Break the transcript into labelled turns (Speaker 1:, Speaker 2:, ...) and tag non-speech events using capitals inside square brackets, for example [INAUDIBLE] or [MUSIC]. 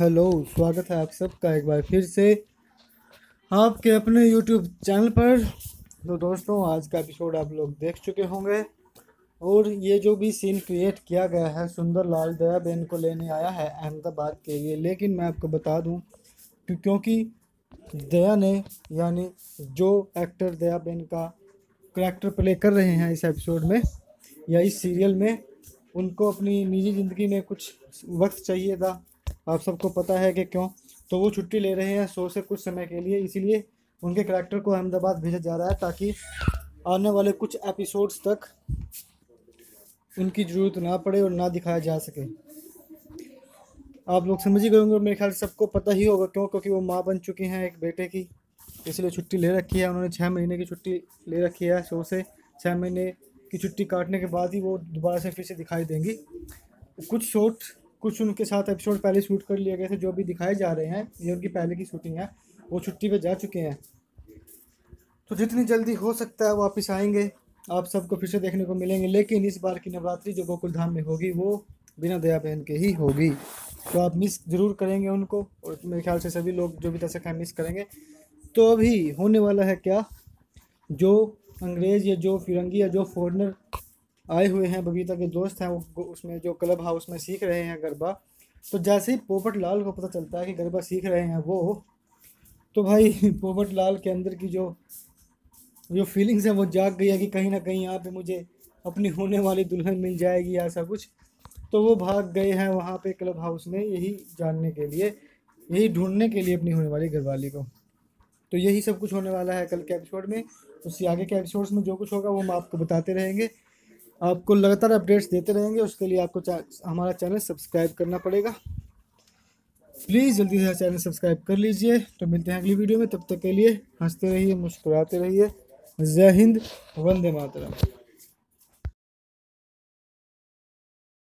Speaker 1: Hello, स्वागत है आप सबका एक बार फिर से आपके अपने यूट्यूब चैनल पर। तो दोस्तों, आज का एपिसोड आप लोग देख चुके होंगे। और ये जो भी सीन क्रिएट किया गया है, सुंदर लाल दया बेन को लेने आया है अहमदाबाद के लिए। लेकिन मैं आपको बता दूँ कि क्योंकि दया ने, यानी जो एक्टर दया बेन का करेक्टर प्ले कर रहे हैं इस एपिसोड में, या इस सीरियल में, उनको अपनी निजी ज़िंदगी में कुछ वक्त चाहिए था। आप सबको पता है कि क्यों? तो वो छुट्टी ले रहे हैं शो से कुछ समय के लिए, इसीलिए उनके करैक्टर को अहमदाबाद भेजा जा रहा है ताकि आने वाले कुछ एपिसोड्स तक उनकी ज़रूरत ना पड़े और ना दिखाया जा सके। आप लोग समझ ही गए होंगे मेरे ख्याल सबको पता ही होगा क्यों? क्योंकि वो माँ बन चुकी हैं एक बेटे की, इसलिए छुट्टी ले रखी है। उन्होंने छः महीने की छुट्टी ले रखी है शो से। छः महीने की छुट्टी काटने के बाद ही वो दोबारा से फिर से दिखाई देंगी। कुछ शॉर्ट कुछ उनके साथ एपिसोड पहले शूट कर लिए गए थे, जो भी दिखाए जा रहे हैं, ये उनकी पहले की शूटिंग है, वो छुट्टी पे जा चुके हैं। तो जितनी जल्दी हो सकता है, वापस आएँगे। आप सबको फिर से देखने को मिलेंगे, लेकिन इस बार की नवरात्रि जो गोकुल धाम में होगी, वो बिना दया बहन के ही होगी। तो आप मिस ज़रूर करेंगे उनको, और मेरे ख्याल से सभी लोग जो भी दर्शक हैं मिस करेंगे। तो अभी होने वाला है क्या? जो अंग्रेज़ या जो फिरंगी या जो फॉरनर आए हुए हैं बबीता के दोस्त हैं, वो उसमें जो क्लब हाउस में सीख रहे हैं गरबा तो जैसे ही पोपट लाल को पता चलता है कि गरबा सीख रहे हैं वो तो भाई [LAUGHS] पोपट लाल के अंदर की जो जो फीलिंग्स हैं वो जाग गई है कि कहीं ना कहीं यहाँ पे मुझे अपनी होने वाली दुल्हन मिल जाएगी, ऐसा कुछ। तो वो भाग गए हैं वहाँ पे क्लब हाउस में यही जानने के लिए, यही ढूँढने के लिए अपनी होने वाली घरवाली को। तो यही सब कुछ होने वाला है कल के एपिसोड में। उससे आगे के एपिसोड्स में जो कुछ होगा वो हम आपको बताते रहेंगे। आपको लगातार अपडेट्स देते रहेंगे, उसके लिए आपको हमारा चैनल सब्सक्राइब करना पड़ेगा। प्लीज़ जल्दी से चैनल सब्सक्राइब कर लीजिए। तो मिलते हैं अगली वीडियो में, तब तक के लिए हँसते रहिए, मुस्कुराते रहिए। जय हिंद, वंदे मातरम।